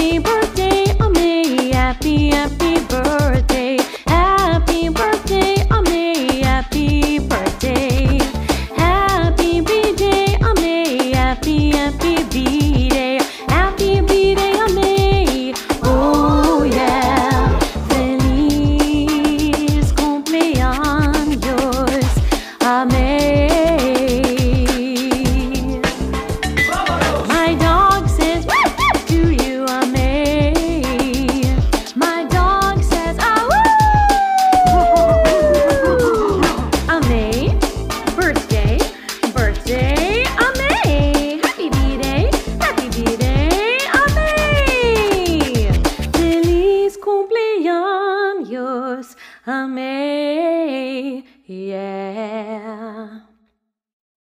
happy birthday, oh may happy, happy. Deus amei. Yeah. É